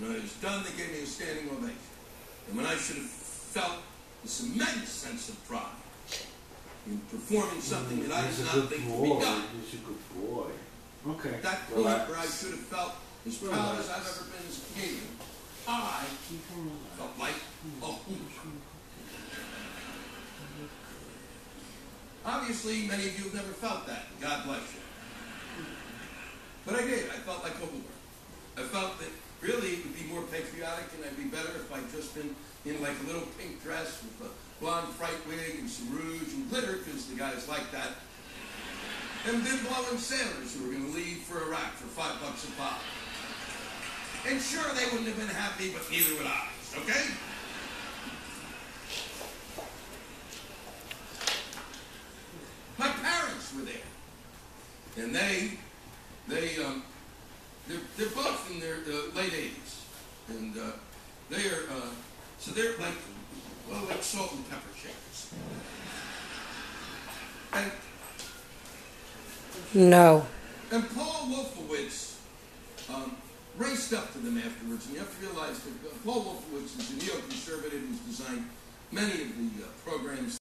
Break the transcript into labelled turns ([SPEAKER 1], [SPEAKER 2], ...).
[SPEAKER 1] When I was done, they gave me a standing ovation. And when I should have felt this immense sense of pride in performing something that I
[SPEAKER 2] He's
[SPEAKER 1] did
[SPEAKER 2] a
[SPEAKER 1] not
[SPEAKER 2] good
[SPEAKER 1] think could
[SPEAKER 2] boy.
[SPEAKER 1] be done,
[SPEAKER 2] He's a good boy.
[SPEAKER 3] Okay.
[SPEAKER 1] at that point
[SPEAKER 2] Relax.
[SPEAKER 1] where I should have felt as proud as I've ever been as a Canadian, I felt like a hooligan. Obviously, many of you have never felt that. God bless you. But I did. I felt like a whore. I felt that really it would be more patriotic and I'd be better if I'd just been in like a little pink dress with a blonde fright wig and some rouge and glitter because the guys like that. And been blowing sailors who were going to leave for Iraq for five bucks a pop. And sure, they wouldn't have been happy, but neither would I. Okay? My parents were there, and they, they, um, they're, they're both in their uh, late eighties, and uh, they are, uh, so they're like, well, like salt and pepper shakers. And
[SPEAKER 4] No.
[SPEAKER 1] and Paul Wolfowitz um, raced up to them afterwards, and you have to realize that Paul Wolfowitz is a neoconservative who's designed many of the uh, programs